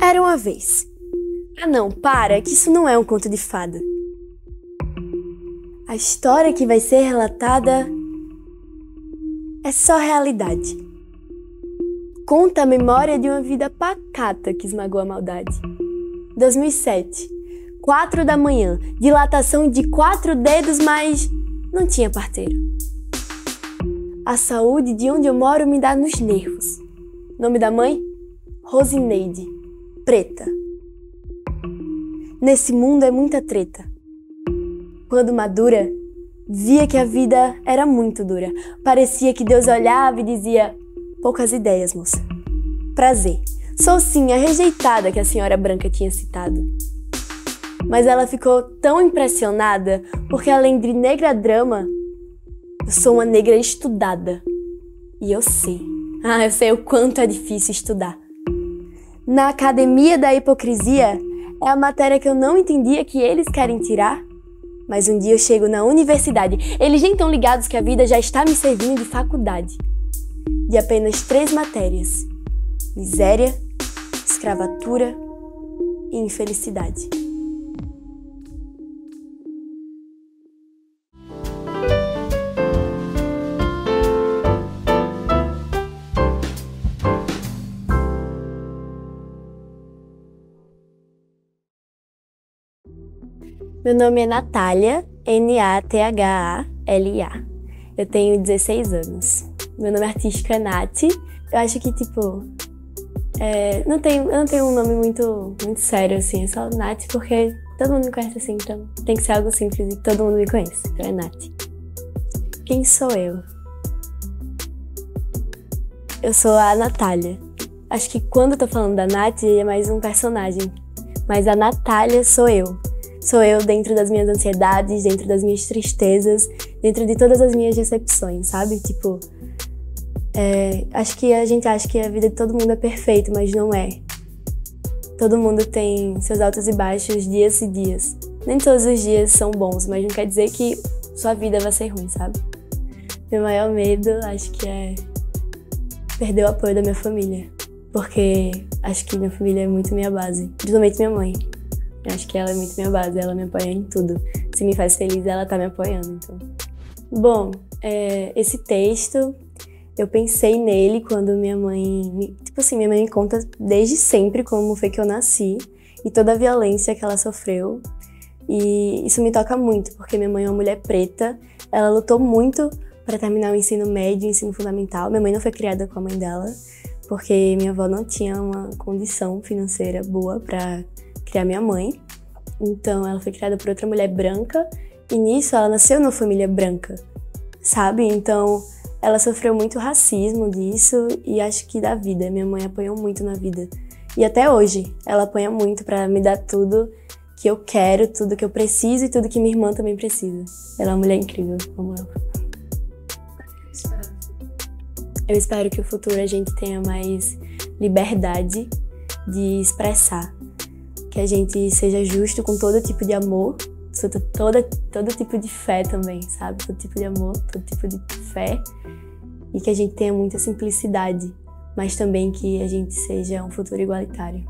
Era uma vez. Ah, não, para, que isso não é um conto de fada. A história que vai ser relatada é só realidade. Conta a memória de uma vida pacata que esmagou a maldade. 2007, 4 da manhã, dilatação de quatro dedos, mas não tinha parteiro. A saúde de onde eu moro me dá nos nervos. Nome da mãe? Rosineide, preta. Nesse mundo é muita treta. Quando madura, via que a vida era muito dura. Parecia que Deus olhava e dizia: Poucas ideias, moça. Prazer. Sou sim a rejeitada que a senhora branca tinha citado. Mas ela ficou tão impressionada porque, além de negra drama, eu sou uma negra estudada. E eu sei. Ah, eu sei o quanto é difícil estudar. Na academia da hipocrisia é a matéria que eu não entendia que eles querem tirar. Mas um dia eu chego na universidade. Eles nem estão ligados que a vida já está me servindo de faculdade. De apenas três matérias: miséria, escravatura e infelicidade. Meu nome é Natália, N-A-T-H-A-L-A. Eu tenho 16 anos. Meu nome artístico é Nath. Eu acho que, tipo, é, não tenho, eu não tenho um nome muito, muito sério, assim. É só Nath, porque todo mundo me conhece assim, então tem que ser algo simples e todo mundo me conhece. Então é Nath. Quem sou eu? Eu sou a Natália. Acho que quando eu tô falando da Nath, é mais um personagem. Mas a Natália sou eu. Sou eu dentro das minhas ansiedades, dentro das minhas tristezas, dentro de todas as minhas decepções, sabe? Tipo, é, acho que a gente acha que a vida de todo mundo é perfeita, mas não é. Todo mundo tem seus altos e baixos, dias e dias. Nem todos os dias são bons, mas não quer dizer que sua vida vai ser ruim, sabe? Meu maior medo, acho que é perder o apoio da minha família. Porque acho que minha família é muito minha base, principalmente minha mãe. Acho que ela é muito minha base, ela me apoia em tudo. Se me faz feliz, ela tá me apoiando, então. Bom, é, esse texto, eu pensei nele quando minha mãe. Tipo assim, minha mãe me conta desde sempre como foi que eu nasci e toda a violência que ela sofreu. E isso me toca muito, porque minha mãe é uma mulher preta, ela lutou muito para terminar o ensino médio, o ensino fundamental. Minha mãe não foi criada com a mãe dela, porque minha avó não tinha uma condição financeira boa para criar minha mãe. Então ela foi criada por outra mulher branca e nisso ela nasceu numa família branca, sabe? Então ela sofreu muito racismo disso e acho que da vida. Minha mãe apoiou muito na vida. E até hoje ela apoia muito para me dar tudo que eu quero, tudo que eu preciso e tudo que minha irmã também precisa. Ela é uma mulher incrível, como eu. Eu espero que no futuro a gente tenha mais liberdade de expressar que a gente seja justo com todo tipo de amor, todo, todo tipo de fé também, sabe? Todo tipo de amor, todo tipo de fé. E que a gente tenha muita simplicidade, mas também que a gente seja um futuro igualitário.